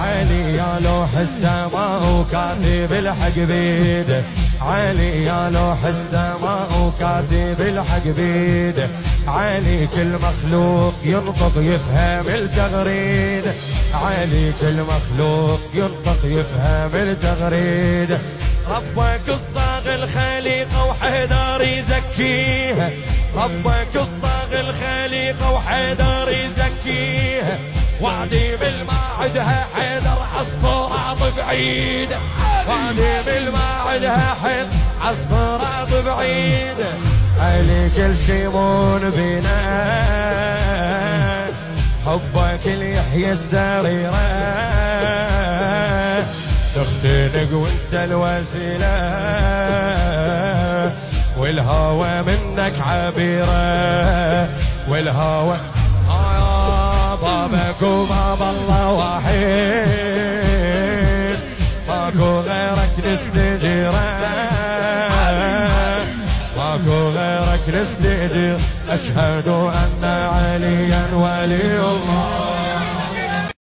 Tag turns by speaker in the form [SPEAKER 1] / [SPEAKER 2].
[SPEAKER 1] علي يا لوح السماء وكاتب الحق بيده علي يا لوح السماء وكاتب الحق بيده علي كل مخلوق ينطق يفهم التغريد. علي كل مخلوق ينطق يفهم التغريد. ربك الصاغ الخليقة وحيدر يزكيها ربك الصاغ الخليقة وحيدر يزكيها وعدي بالماعدها حيدر عالصراط بعيد. وعدي بالماعدها حيدر عالصراط بعيد. علي كل شي مون بنا حبك اللي يحيي السريره تختنق وانت الوسيلة. والهوى منك عبيرة. والهوى آه بابك وباب الله ماكو غيرك نستجيره ماكو غيرك نستجير أشهد أن عليا ولي الله.